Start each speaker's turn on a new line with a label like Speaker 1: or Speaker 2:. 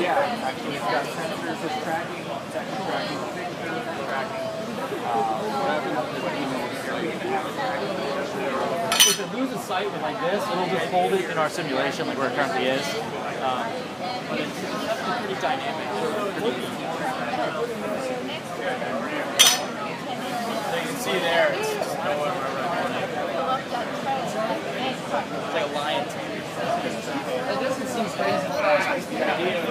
Speaker 1: Yeah, actually, it's got sensors of tracking, second tracking, pictures, tracking, uh, whatever, what email area you have tracking.
Speaker 2: If it loses sight with like this, it'll just hold it in our simulation, like where it currently is. Um, but it's definitely pretty dynamic. So you can see there, it's just going It